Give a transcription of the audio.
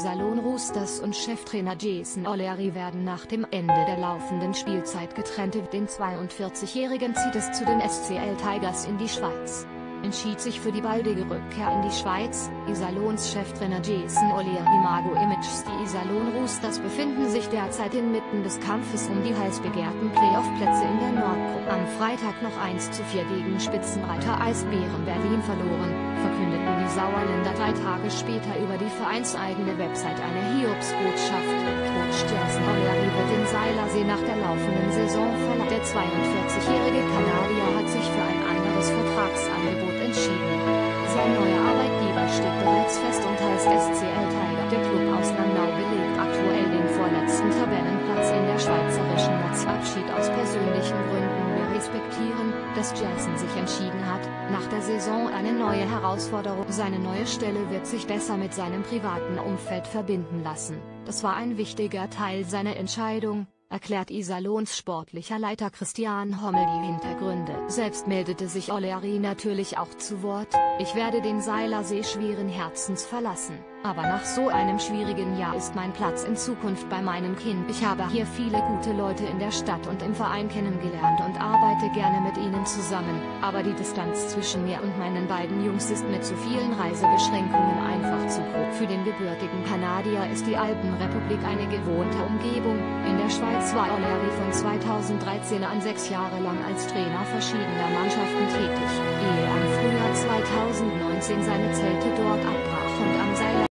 Iserlohn Roosters und Cheftrainer Jason O'Leary werden nach dem Ende der laufenden Spielzeit getrennt. Den 42-Jährigen zieht es zu den SCL Tigers in die Schweiz entschied sich für die baldige Rückkehr in die Schweiz. Iserlohns Cheftrainer Jason O'Leary Mago Images Die Iserlohn Roosters befinden sich derzeit inmitten des Kampfes um die heiß begehrten Playoff-Plätze in der Nordgruppe. Freitag noch 1 zu 4 gegen Spitzenreiter Eisbären Berlin verloren, verkündeten die Sauerländer drei Tage später über die vereinseigene Website eine Hiobsbotschaft. Coach Jason O'Leary wird den Seilersee nach der laufenden Saison verlassen. Der 42-jährige Kanadier hat sich für ein anderes Vertragsangebot entschieden. Sein neuer Arbeitgeber steht bereits fest und heißt SCL dass Jason sich entschieden hat, nach der Saison eine neue Herausforderung. Seine neue Stelle wird sich besser mit seinem privaten Umfeld verbinden lassen. Das war ein wichtiger Teil seiner Entscheidung, erklärt Iserlohns sportlicher Leiter Christian Hommel die Hintergründe. Selbst meldete sich O'Leary natürlich auch zu Wort, ich werde den Seilersee schweren Herzens verlassen. Aber nach so einem schwierigen Jahr ist mein Platz in Zukunft bei meinem Kind. Ich habe hier viele gute Leute in der Stadt und im Verein kennengelernt und arbeite gerne mit ihnen zusammen. Aber die Distanz zwischen mir und meinen beiden Jungs ist mit zu vielen Reisebeschränkungen einfach. Für den gebürtigen Kanadier ist die Alpenrepublik eine gewohnte Umgebung. In der Schweiz war O'Leary von 2013 an sechs Jahre lang als Trainer verschiedener Mannschaften tätig, ehe am Frühjahr 2019 seine Zelte dort abbrach und am Seiler